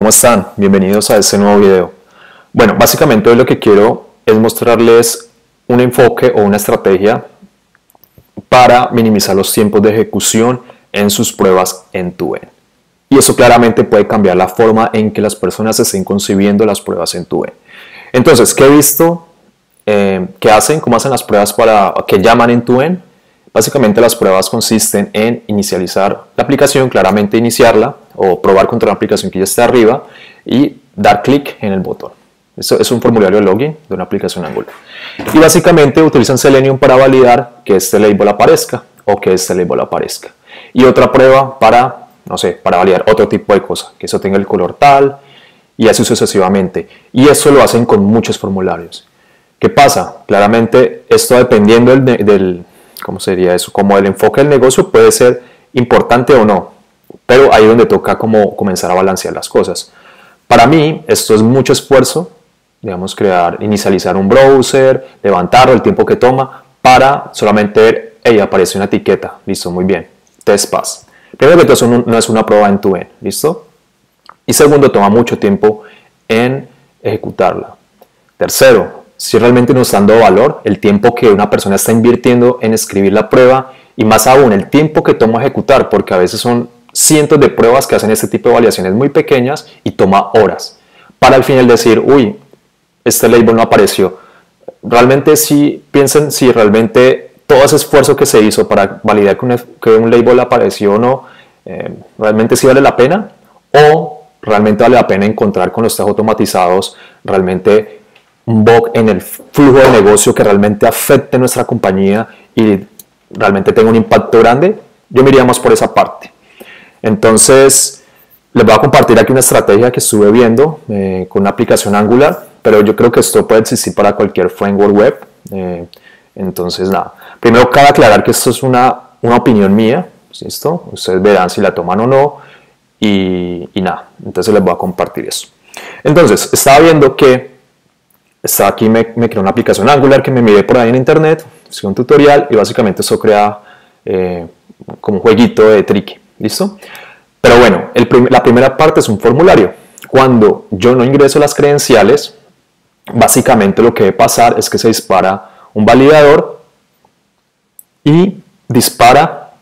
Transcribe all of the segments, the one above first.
¿Cómo están? Bienvenidos a este nuevo video. Bueno, básicamente hoy lo que quiero es mostrarles un enfoque o una estrategia para minimizar los tiempos de ejecución en sus pruebas en tu end. Y eso claramente puede cambiar la forma en que las personas estén concibiendo las pruebas en tu end. Entonces, ¿qué he visto? Eh, ¿Qué hacen? ¿Cómo hacen las pruebas para que llaman en tu end? Básicamente las pruebas consisten en inicializar la aplicación, claramente iniciarla o probar contra la aplicación que ya está arriba y dar clic en el botón. Eso es un formulario de login de una aplicación Angular. Y básicamente utilizan Selenium para validar que este label aparezca o que este label aparezca. Y otra prueba para, no sé, para validar otro tipo de cosa, que eso tenga el color tal y así sucesivamente. Y eso lo hacen con muchos formularios. ¿Qué pasa? Claramente esto dependiendo del, del ¿cómo sería eso? Como el enfoque del negocio puede ser importante o no, pero ahí es donde toca como comenzar a balancear las cosas. Para mí, esto es mucho esfuerzo, digamos, crear, inicializar un browser, levantarlo, el tiempo que toma, para solamente ver, hey, aparece una etiqueta, listo, muy bien, test pass. Primero que todo, no es una prueba en tu end, listo. Y segundo, toma mucho tiempo en ejecutarla. Tercero, si realmente nos está dando valor el tiempo que una persona está invirtiendo en escribir la prueba y más aún el tiempo que toma ejecutar, porque a veces son cientos de pruebas que hacen este tipo de validaciones muy pequeñas y toma horas. Para al final decir, uy, este label no apareció. Realmente si piensen si realmente todo ese esfuerzo que se hizo para validar que un, label apareció o no, eh, realmente sí vale la pena o realmente vale la pena encontrar con los test automatizados realmente un bug en el flujo de negocio que realmente afecte nuestra compañía y realmente tenga un impacto grande, yo me más por esa parte. Entonces, les voy a compartir aquí una estrategia que estuve viendo eh, con una aplicación Angular, pero yo creo que esto puede existir para cualquier framework web. Eh, entonces, nada, primero cabe aclarar que esto es una, una opinión mía, ¿listo? Ustedes verán si la toman o no y, nada, entonces les voy a compartir eso. Entonces, estaba viendo que está aquí me, me creó una aplicación Angular que me miré por ahí en internet, hice un tutorial y básicamente eso crea eh, como un jueguito de tricky, ¿listo? Pero bueno, la primera parte es un formulario. Cuando yo no ingreso las credenciales, básicamente lo que debe pasar es que se dispara un validador y dispara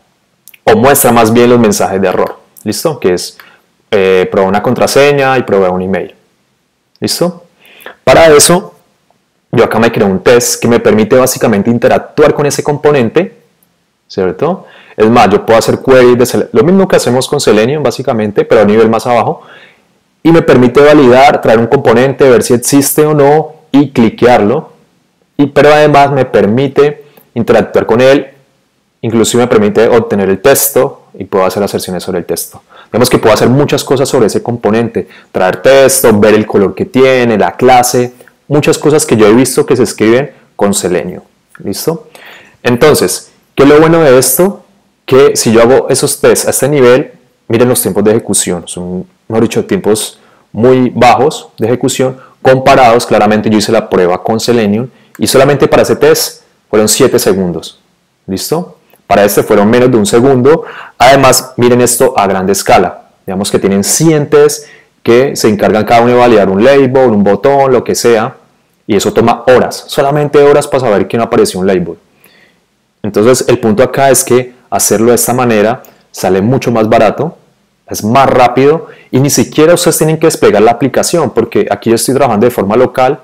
o muestra más bien los mensajes de error, ¿listo? Que es eh, prueba una contraseña y prueba un email, ¿listo? Para eso, yo acá me creo un test que me permite básicamente interactuar con ese componente, ¿cierto? Es más, yo puedo hacer queries de lo mismo que hacemos con Selenium básicamente, pero a nivel más abajo, y me permite validar, traer un componente, ver si existe o no y cliquearlo, y, pero además me permite interactuar con él, inclusive me permite obtener el texto y puedo hacer aserciones sobre el texto. Vemos que puedo hacer muchas cosas sobre ese componente, traer texto, ver el color que tiene, la clase, muchas cosas que yo he visto que se escriben con selenio. ¿Listo? Entonces, ¿qué es lo bueno de esto? Que si yo hago esos tests a este nivel, miren los tiempos de ejecución, son, mejor dicho, tiempos muy bajos de ejecución, comparados, claramente yo hice la prueba con Selenium y solamente para ese test fueron 7 segundos. ¿Listo? Para este fueron menos de un segundo. Además, miren esto a grande escala. Digamos que tienen cientos que se encargan cada uno de validar un label, un botón, lo que sea. Y eso toma horas, solamente horas para saber que no apareció un label. Entonces, el punto acá es que hacerlo de esta manera sale mucho más barato, es más rápido y ni siquiera ustedes tienen que desplegar la aplicación porque aquí yo estoy trabajando de forma local.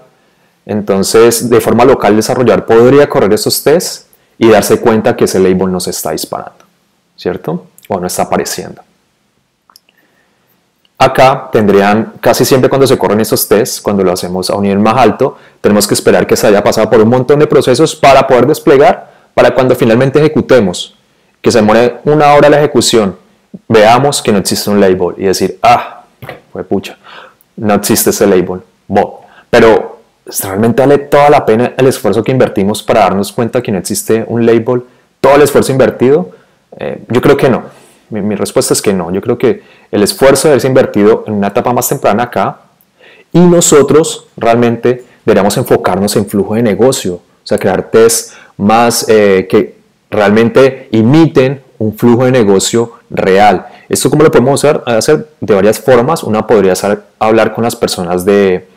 Entonces, de forma local desarrollar podría correr esos tests y darse cuenta que ese label no se está disparando, ¿cierto? O no está apareciendo. Acá tendrían, casi siempre cuando se corren esos tests, cuando lo hacemos a un nivel más alto, tenemos que esperar que se haya pasado por un montón de procesos para poder desplegar, para cuando finalmente ejecutemos, que se muere una hora la ejecución, veamos que no existe un label y decir, ah, fue pucha, no existe ese label. pero realmente vale toda la pena el esfuerzo que invertimos para darnos cuenta que no existe un label, todo el esfuerzo invertido? Eh, yo creo que no. Mi, respuesta es que no. Yo creo que el esfuerzo debe ser invertido en una etapa más temprana acá y nosotros realmente deberíamos enfocarnos en flujo de negocio, o sea, crear tests más eh, que realmente imiten un flujo de negocio real ¿Esto cómo lo podemos hacer? De varias formas. Una podría hablar con las personas de,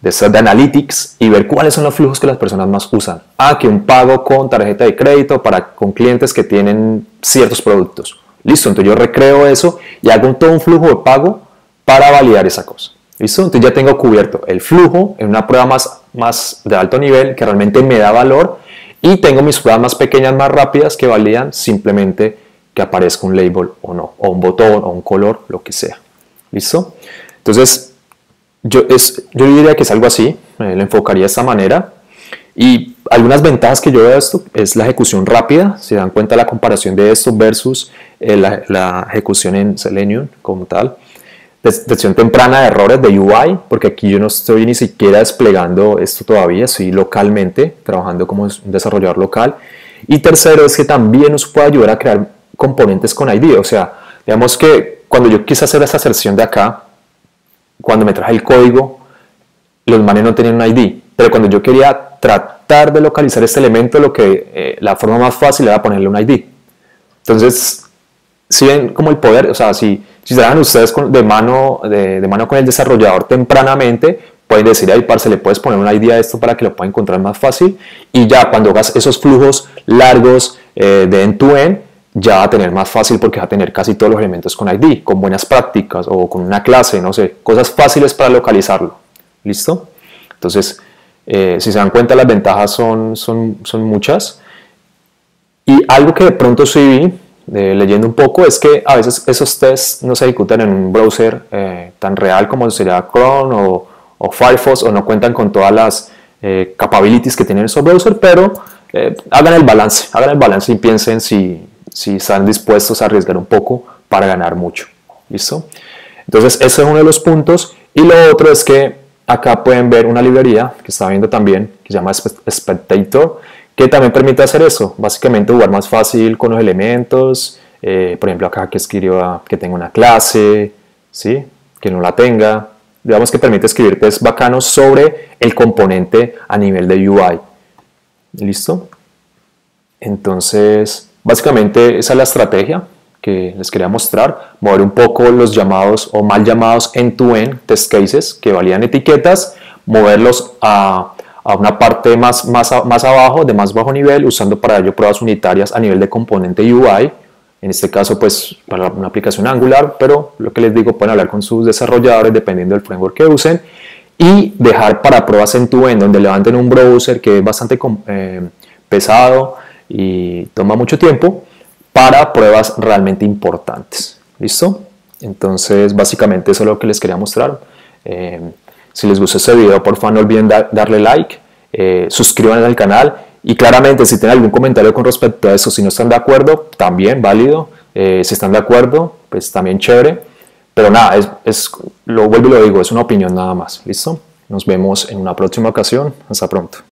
de, de Analytics y ver cuáles son los flujos que las personas más usan. Ah, que un pago con tarjeta de crédito para, con clientes que tienen ciertos productos. Listo, entonces yo recreo eso y hago todo un flujo de pago para validar esa cosa. ¿Listo? Entonces ya tengo cubierto el flujo en una prueba más, más de alto nivel que realmente me da valor y tengo mis pruebas más pequeñas, más rápidas que validan simplemente que aparezca un label o no, o un botón o un color, lo que sea. ¿Listo? Entonces, yo, yo diría que es algo así, eh, lo enfocaría de esta manera. Y algunas ventajas que yo veo de esto es la ejecución rápida, si dan cuenta la comparación de esto versus eh, la, ejecución en Selenium como tal. Detección temprana de errores de UI, porque aquí yo no estoy ni siquiera desplegando esto todavía, estoy localmente trabajando como un desarrollador local. Y tercero es que también nos puede ayudar a crear componentes con ID, o sea, digamos que cuando yo quise hacer esa aserción de acá, cuando me traje el código, los manes no tenían un ID, pero cuando yo quería tratar de localizar este elemento, lo que eh, la forma más fácil era ponerle un ID. Entonces, si ven como el poder, o sea, si, si trabajan ustedes de, mano, de, de, mano con el desarrollador tempranamente, pueden decir, ahí, parce, le puedes poner una ID a esto para que lo pueda encontrar más fácil. Y ya cuando hagas esos flujos largos eh, de end-to-end, ya va a tener más fácil porque va a tener casi todos los elementos con ID, con buenas prácticas o con una clase, no sé, cosas fáciles para localizarlo. ¿Listo? Entonces, eh, si se dan cuenta, las ventajas son, son, son muchas. Y algo que de pronto sí vi, eh, leyendo un poco, es que a veces esos tests no se ejecutan en un browser eh, tan real como sería Chrome o, Firefox, o no cuentan con todas las capabilities que tienen esos browsers, pero hagan el balance, hagan el balance y piensen si, si están dispuestos a arriesgar un poco para ganar mucho. ¿Listo? Entonces, ese es uno de los puntos. Y lo otro es que acá pueden ver una librería que está viendo también, que se llama Spectator, que también permite hacer eso, básicamente jugar más fácil con los elementos, eh, por ejemplo acá que escriba que tenga una clase, ¿sí? que no la tenga, digamos que permite escribir tests bacanos sobre el componente a nivel de UI. ¿Listo? Entonces, básicamente esa es la estrategia que les quería mostrar, mover un poco los llamados o mal llamados end-to-end test cases que validan etiquetas, moverlos a, a una parte más, más, más abajo, de más bajo nivel, usando para ello pruebas unitarias a nivel de componente UI, en este caso pues para una aplicación Angular, pero lo que les digo, pueden hablar con sus desarrolladores dependiendo del framework que usen y dejar para pruebas en tu end donde levanten un browser que es bastante eh, pesado y toma mucho tiempo para pruebas realmente importantes. ¿Listo? Entonces, básicamente eso es lo que les quería mostrar. Eh, si les gustó este video, por favor no olviden darle like, eh, al canal y claramente si tienen algún comentario con respecto a eso, si no están de acuerdo, también válido. Eh, si están de acuerdo, pues también chévere. Pero nada, es, es, lo vuelvo y lo digo, es una opinión nada más. ¿Listo? Nos vemos en una próxima ocasión. Hasta pronto.